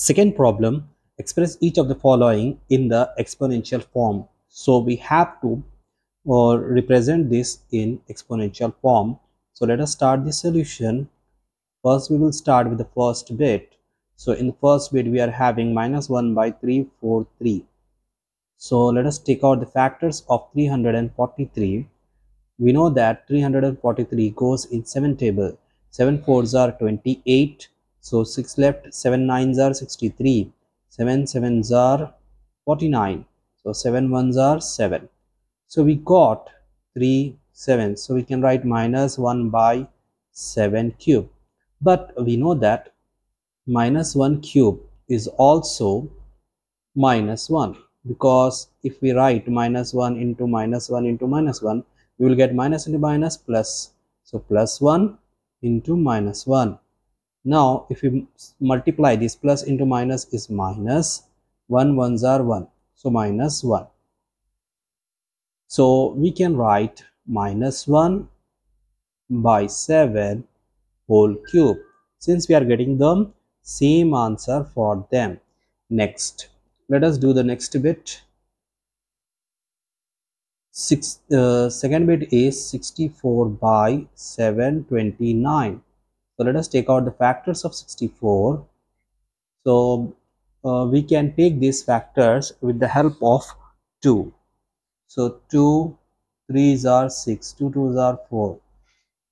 Second problem, express each of the following in the exponential form. So we have to uh, represent this in exponential form. So let us start the solution. First we will start with the first bit. So in the first bit we are having minus 1 by 343. So let us take out the factors of 343. We know that 343 goes in 7 table. 7 fours are 28 so 6 left, 7 9s are 63, 7 7s are 49. So 7 1s are 7. So we got 3 7. So we can write minus 1 by 7 cube. But we know that minus 1 cube is also minus 1 because if we write minus 1 into minus 1 into minus 1 we will get minus into minus plus so plus 1 into minus 1 now, if we multiply this plus into minus is minus, 1 ones are 1. So, minus 1. So, we can write minus 1 by 7 whole cube. Since we are getting the same answer for them. Next, let us do the next bit. Six, uh, second bit is 64 by 729 so let us take out the factors of 64. So uh, we can take these factors with the help of 2. So 2 3s are 6, 2 2s are 4,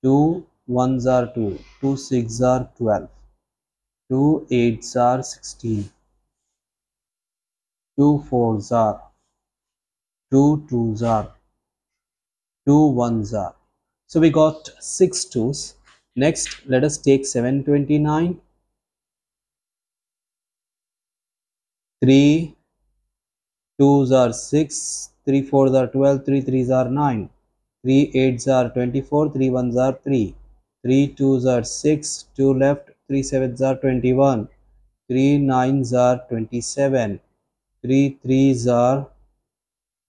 2 1s are 2, 2 6s are 12, 2 8s are 16, 2 4s are, 2 2s are, 2 1s are. So we got 6 2s Next, let us take 729. 3 2s are 6, 3 4s are 12, 3 3s are 9, 3 8s are 24, 3 1s are 3, 3 2s are 6, 2 left, 3 7s are 21, 3 9s are 27, 3 3s are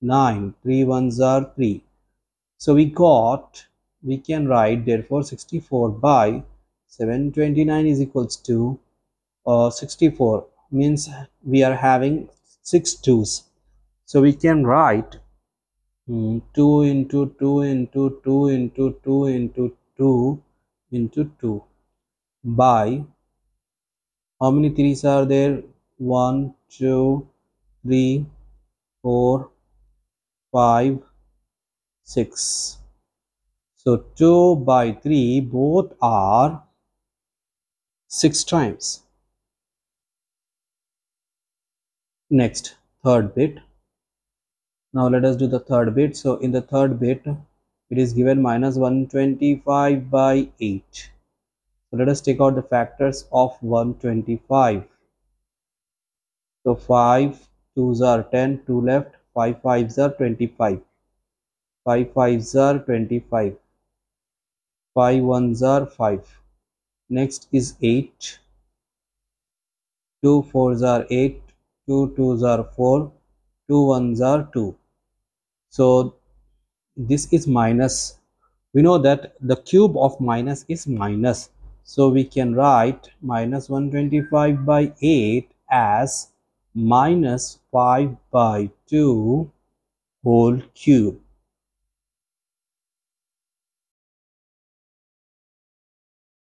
9, 3 1s are 3. So we got we can write therefore 64 by 729 is equals to uh, 64 means we are having six twos. So we can write um, 2 into 2 into 2 into 2 into 2 into 2 by how many threes are there? 1 2 3 4 5 6 so 2 by 3 both are 6 times. Next third bit. Now let us do the third bit. So in the third bit it is given minus 125 by 8. So let us take out the factors of 125. So 5 2s are 10, 2 left, 5 5s are 25. 5 5s are 25 5 ones are 5 next is 8 2 fours are 8 2 twos are 4 2 ones are 2 so this is minus. We know that the cube of minus is minus. So we can write minus 125 by 8 as minus 5 by 2 whole cube